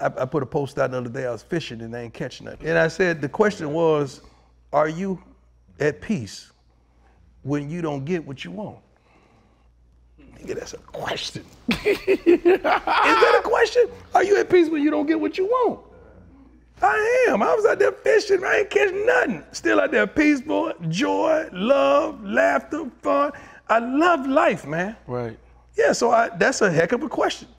I, I put a post out the other day. I was fishing and I ain't catching nothing. And I said the question was, are you at peace when you don't get what you want? Nigga, that's a question. Is that a question? Are you at peace when you don't get what you want? I am. I was out there fishing. I ain't catching nothing. Still out there peaceful, joy, love, laughter, fun. I love life, man. Right. Yeah, so I, that's a heck of a question.